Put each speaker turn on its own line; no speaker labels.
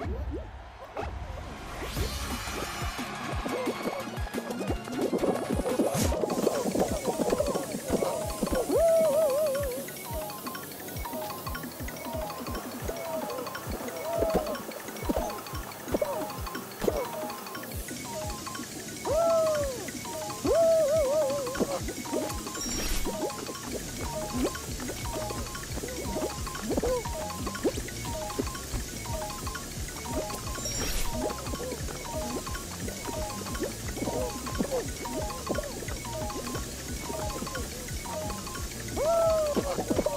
Woo! Woo!